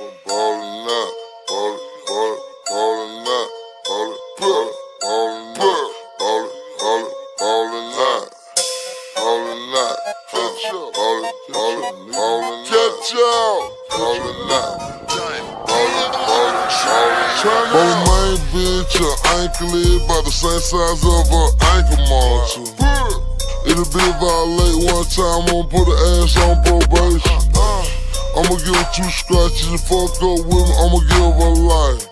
Oh my bitch, a ankle about the same size of a ankle monitor. It'll be violate one time, I'ma put her ass on probation. I'ma give two scratches and fuck up with me, I'ma give her life.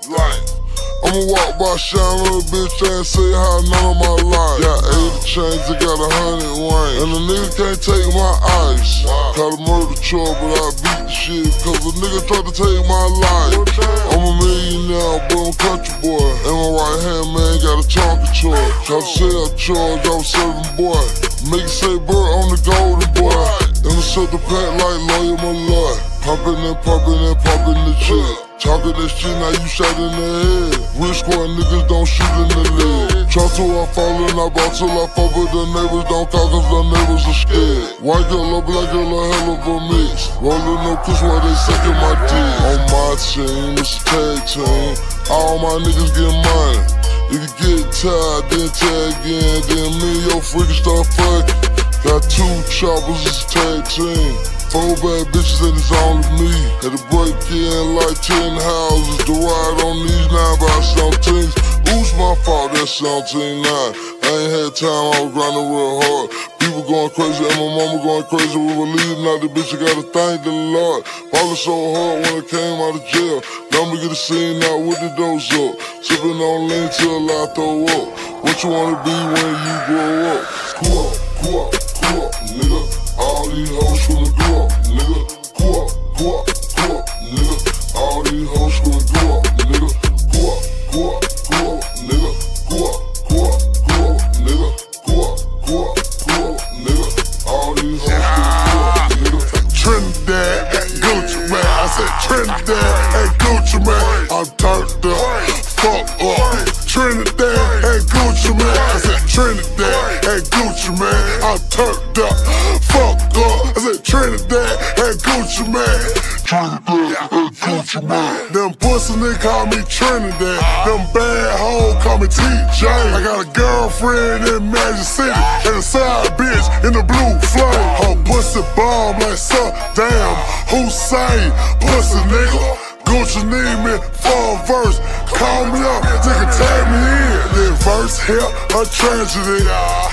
I'ma walk by shine a bitch and say hi none of my life. Got 80 chains, I got a hundred rings. And a nigga can't take my ice. Call a murder charge, but I beat the shit. Cause a nigga tried to take my life. I'm a millionaire, but I'm a country boy. And my right hand man got a chonky charge. Try to sell charge, I was serving boy. Make it say bird on the golden shut the pack like lawyer lord. Pumping and pumping and pumping the shit. Talking that shit, now you shot in the head. Rich squad niggas don't shoot in the leg. Try to I fall and I ball till I fall, but the neighbors don't call cause the neighbors are scared. White girl, a black girl, a hell of a mix. Rolling no push while they sucking my dick. On my team, it's a tag team. All my niggas get money. If you get tired, then tag in. Then me and your freakin' start fucking. Got two choppers, it's tag team. Four bad bitches and it's only me. Had to break in like ten houses to ride on these nine by somethings. Who's my fault? That's something nine. I ain't had time, I was grinding real hard. People going crazy and my mama going crazy. We were leaving out the bitch, I gotta thank the Lord. Falling so hard when I came out of jail. Now me get a scene out with the doors up. Sipping on lean till I throw up. What you wanna be when you grow up? Guwop, cool up, Trinidad and Gucci Mane. I'm turned up, Gucci Mane. I'm turned up, fuck up. I said Trinidad and Gucci Mane. Trinidad and Gucci Mane. Them pussy niggas call me Trinidad. Them bad hoes call me TJ. I got a girlfriend in Magic City and a side bitch in the blue flame. Her pussy bomb like suck damn. Hussein, pussy nigga. Gucci need me for a verse. Call me up, nigga, tag me in. Then verse here, a tragedy.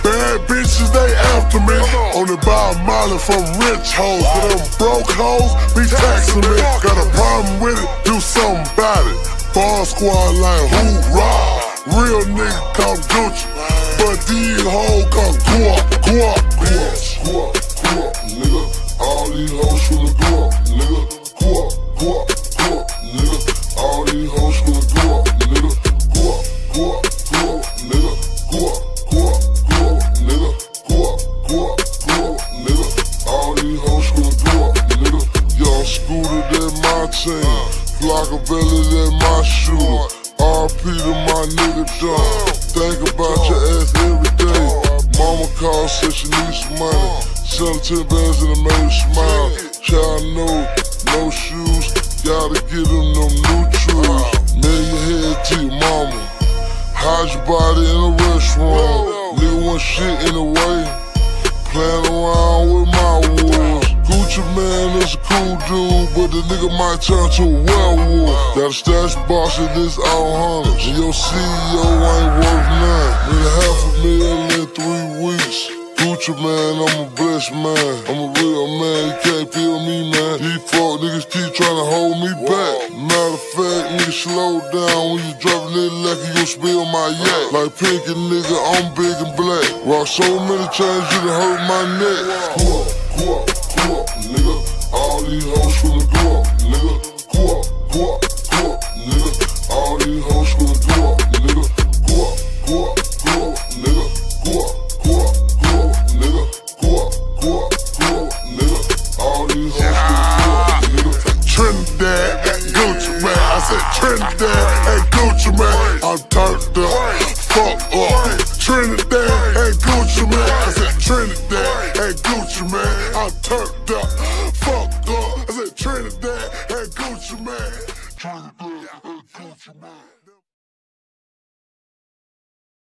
Bad bitches, they after me. Only buy a molly from rich hoes. But them broke hoes be taxing me. Got a problem with it, do something about it. Bar squad like hoorah. Real nigga come Gucci. But these hoes come guap, guap, guap. Guwop, nigga. All these hoes team. Flockabilly, that my shooter. RP to my nigga John. Think about your ass every day. Mama called, said she need some money. Sell ten bands and it made her smile. Child no, no shoes. Gotta get them them new trues. Man, your head to your mama. Hide your body in a restaurant. Nigga want shit in the way. Playing around with my wolves. Gucci Mane is a cool dude, but the nigga might turn to a werewolf. Got a stash box in this all hundreds. And your CEO ain't worth none. Need a half a million in three weeks. Gucci Mane, I'm a blessed man. I'm a real man, you can't feel me, man. These fuck niggas keep trying to hold me back. Matter of fact, nigga, slow down. When you driving it like you gon' spill my yak. Like pink and nigga, I'm big and black. Rock so many chains, you done hurt my neck. Cool cool these hoes finna go up, nigga. Guwop, cool up, Guwop, nigga. All these hoes finna go up, nigga. Guwop, cool up, Guwop, nigga. Guwop, cool up, Guwop, nigga. Guwop, cool up, Guwop, nigga. All these hoes finna go up, nigga. Trinidad Gucci Mane. I said Trinidad and Gucci Mane. I'm turned up, fuck up. Trinidad